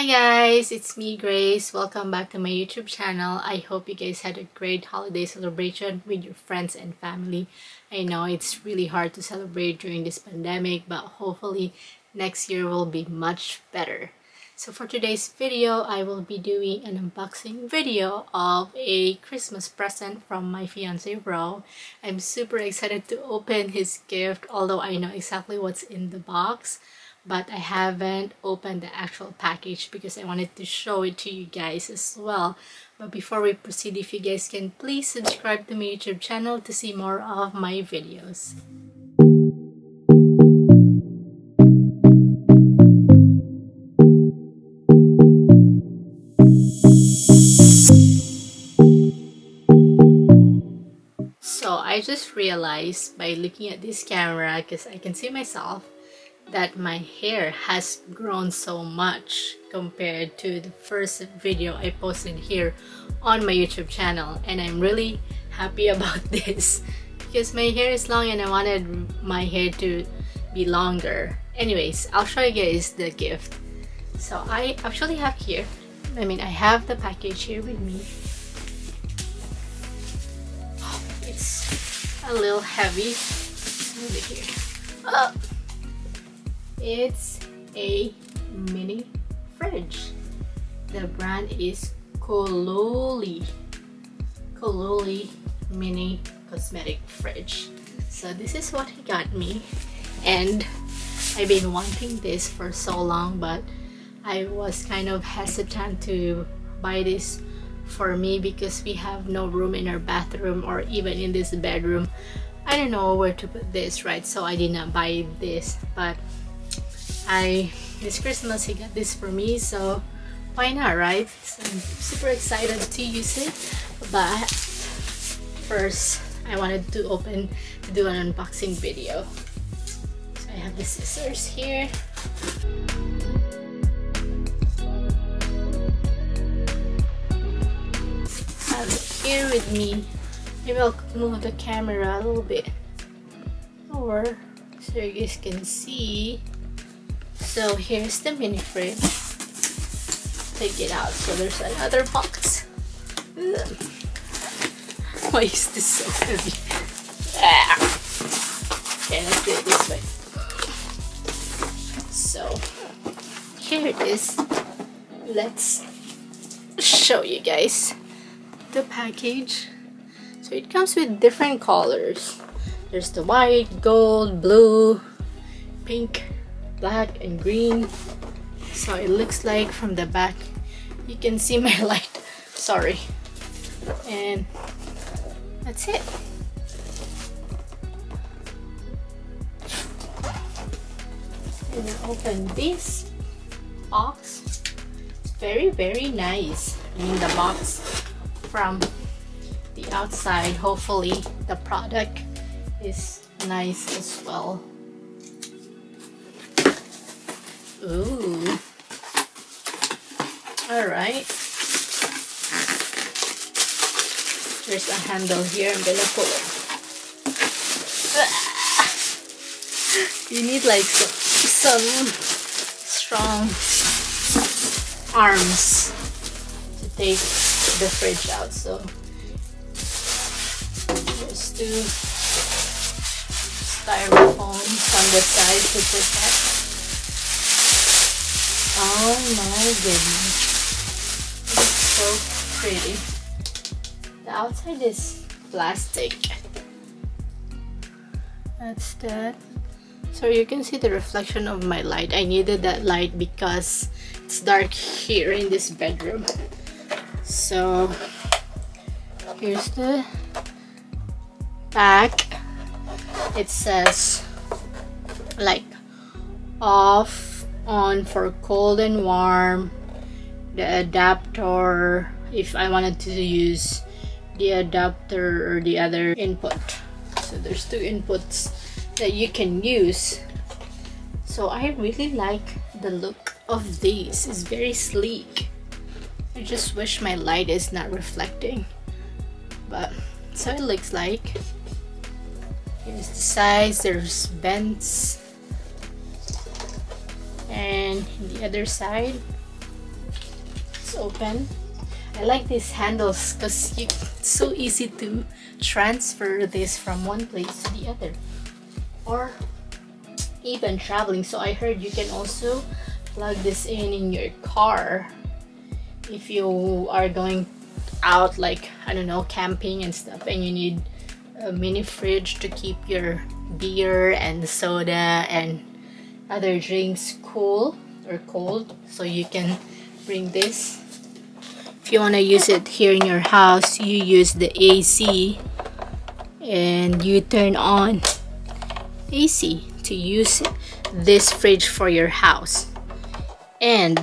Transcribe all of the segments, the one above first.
Hi guys, it's me Grace. Welcome back to my YouTube channel. I hope you guys had a great holiday celebration with your friends and family. I know it's really hard to celebrate during this pandemic, but hopefully next year will be much better. So for today's video, I will be doing an unboxing video of a Christmas present from my fiance Ro. I'm super excited to open his gift, although I know exactly what's in the box but I haven't opened the actual package because I wanted to show it to you guys as well. But before we proceed, if you guys can please subscribe to my YouTube channel to see more of my videos. So I just realized by looking at this camera because I can see myself that my hair has grown so much compared to the first video I posted here on my YouTube channel and I'm really happy about this because my hair is long and I wanted my hair to be longer. Anyways, I'll show you guys the gift. So I actually have here, I mean I have the package here with me. it's a little heavy. Over here. Oh it's a mini fridge. The brand is Cooluli. Cooluli mini cosmetic fridge. So this is what he got me and I've been wanting this for so long but I was kind of hesitant to buy this for me because we have no room in our bathroom or even in this bedroom I don't know where to put this right so I did not buy this but I this Christmas he got this for me so why not right? So I'm super excited to use it but first I wanted to open to do an unboxing video. So I have the scissors here. I have it here with me. Maybe I'll move the camera a little bit. Over so you guys can see so here's the mini fridge. Take it out. So there's another box. Why is this so heavy? Ah. Okay, let's do it this way. So here it is. Let's show you guys the package. So it comes with different colors. There's the white, gold, blue, pink, black and green. So it looks like from the back you can see my light. Sorry. And that's it. And I open this box. Very very nice. I mean the box from the outside. Hopefully the product is nice as well Ooh. Alright. There's a handle here. I'm gonna pull it. You need like some, strong arms to take the fridge out. So there's two styrofoams on the side to protect Oh my goodness. It's so pretty. The outside is plastic. That's that. So you can see the reflection of my light. I needed that light because it's dark here in this bedroom. So here's the back. It says like off on for cold and warm the adapter if I wanted to use the adapter or the other input. So there's two inputs that you can use. So I really like the look of these. It's very sleek. I just wish my light is not reflecting. But so it looks like. Here's the size. There's vents and the other side. It's open. I like these handles because it's so easy to transfer this from one place to the other. Or even traveling. So I heard you can also plug this in in your car if you are going out like I don't know camping and stuff and you need a mini fridge to keep your beer and soda and other drinks cool or cold so you can bring this. If you want to use it here in your house you use the AC and you turn on AC to use this fridge for your house. And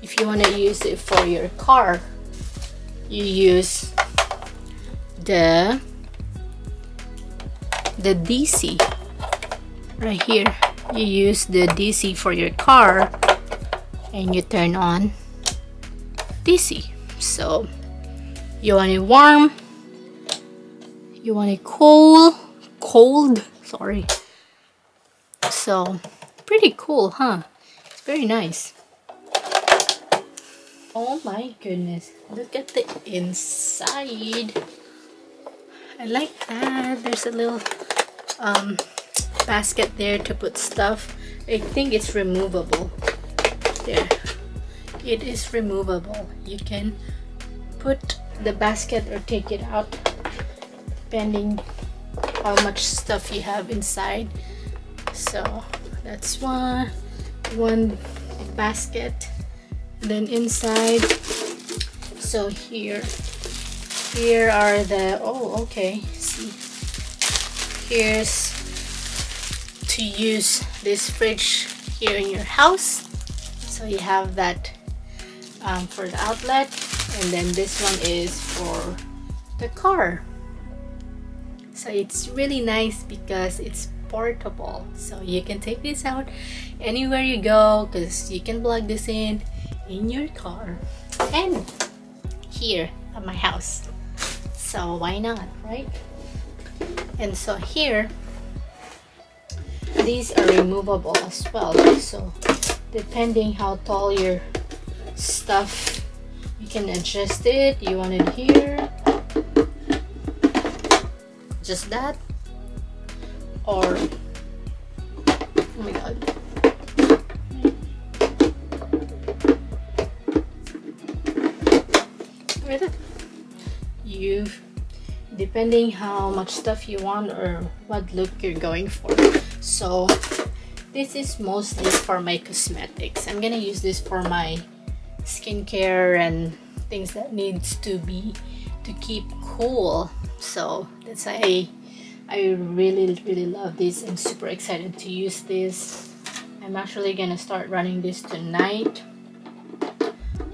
if you want to use it for your car you use the the DC right here you use the DC for your car and you turn on DC so you want it warm you want it cool cold sorry. So pretty cool huh? It's very nice. Oh my goodness look at the inside. I like that there's a little um, basket there to put stuff. I think it's removable. There. It is removable. You can put the basket or take it out depending how much stuff you have inside. So that's one one basket. Then inside so here here are the oh okay see. Here's to use this fridge here in your house. So you have that um, for the outlet and then this one is for the car. So it's really nice because it's portable. So you can take this out anywhere you go because you can plug this in in your car and here at my house. So why not right? And so here these are removable as well so depending how tall your stuff you can adjust it. You want it here. Just that. Or oh my god. You depending how much stuff you want or what look you're going for so this is mostly for my cosmetics. I'm gonna use this for my skincare and things that needs to be to keep cool. So that's why I really really love this I'm super excited to use this. I'm actually gonna start running this tonight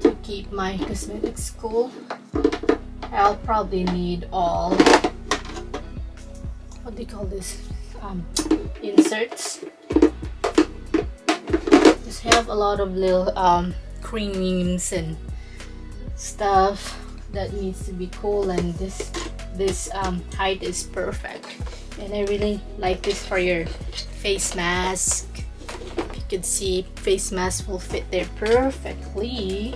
to keep my cosmetics cool. I'll probably need all what do you call this? Um, inserts. Just have a lot of little um, creams and stuff that needs to be cool and this this um, height is perfect. And I really like this for your face mask. You can see face mask will fit there perfectly.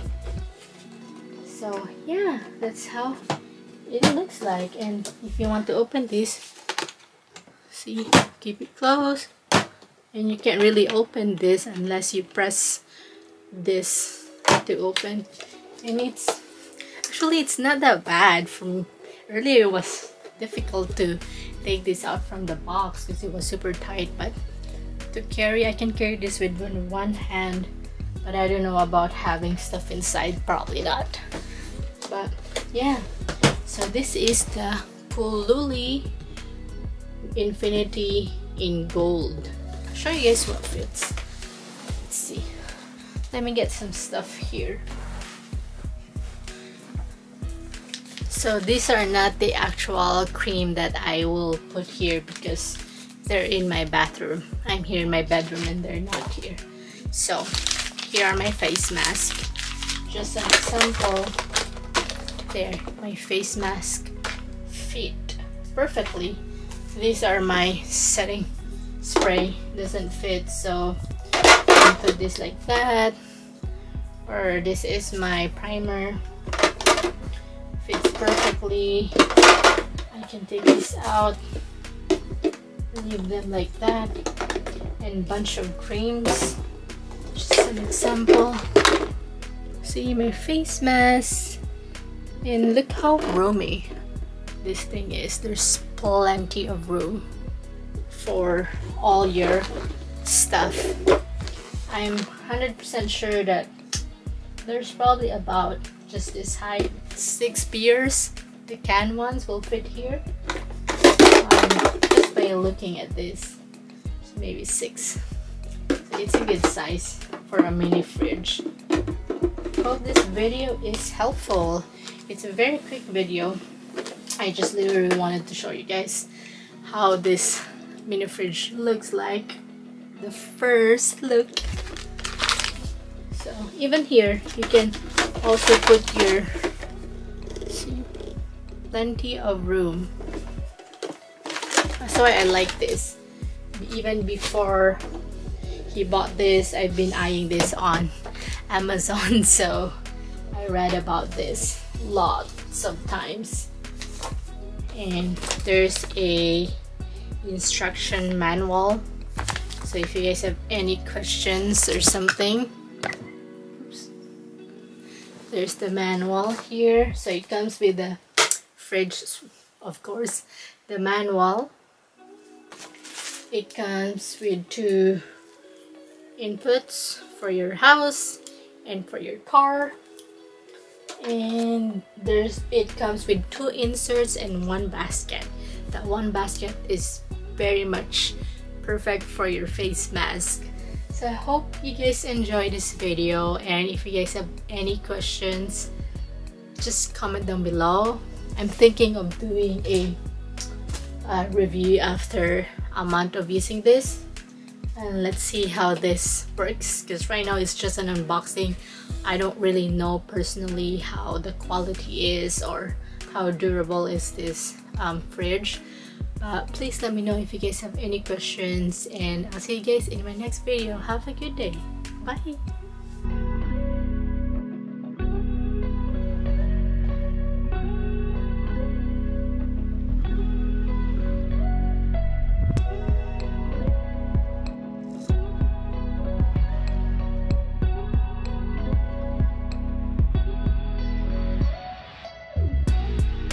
So yeah that's how it looks like. And if you want to open this see keep it closed. And you can't really open this unless you press this to open. And it's actually it's not that bad. From earlier it was difficult to take this out from the box because it was super tight but to carry I can carry this with one hand but I don't know about having stuff inside probably not. But yeah. So this is the Cooluli Infinity in gold I'll show you guys what fits let's see let me get some stuff here So these are not the actual cream that I will put here because they're in my bathroom. I'm here in my bedroom and they're not here. So here are my face mask. Just an example. There, my face mask fit perfectly. These are my setting spray. Doesn't fit so I put this like that. Or this is my primer. Fits perfectly. I can take this out leave them like that. And bunch of creams. Just an example. See my face mask. And look how roomy this thing is. There's plenty of room for all your stuff. I'm 100% sure that there's probably about just this height six beers. The can ones will fit here. Um, just by looking at this maybe six. So it's a good size for a mini fridge. Hope this video is helpful. It's a very quick video I just literally wanted to show you guys how this mini fridge looks like. The first look. So even here you can also put your see, plenty of room. That's why I like this. Even before he bought this I've been eyeing this on Amazon so I read about this lots of times and there's a instruction manual. So if you guys have any questions or something oops, there's the manual here. So it comes with the fridge of course. The manual. It comes with two inputs for your house and for your car and there's it comes with two inserts and one basket. That one basket is very much perfect for your face mask. So I hope you guys enjoy this video and if you guys have any questions just comment down below. I'm thinking of doing a, a review after a month of using this and let's see how this works because right now it's just an unboxing. I don't really know personally how the quality is or how durable is this um, fridge. But please let me know if you guys have any questions. And I'll see you guys in my next video. Have a good day. Bye